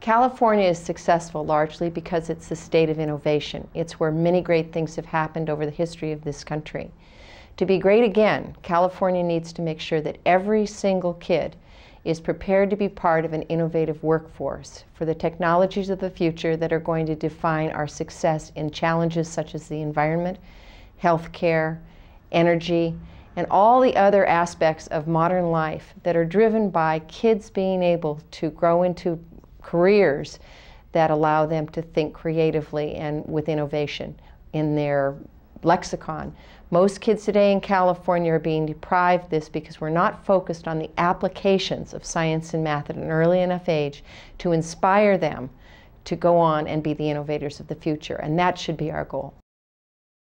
California is successful largely because it's the state of innovation. It's where many great things have happened over the history of this country. To be great again, California needs to make sure that every single kid is prepared to be part of an innovative workforce for the technologies of the future that are going to define our success in challenges such as the environment, healthcare, energy, and all the other aspects of modern life that are driven by kids being able to grow into careers that allow them to think creatively and with innovation in their lexicon. Most kids today in California are being deprived this because we're not focused on the applications of science and math at an early enough age to inspire them to go on and be the innovators of the future. And that should be our goal.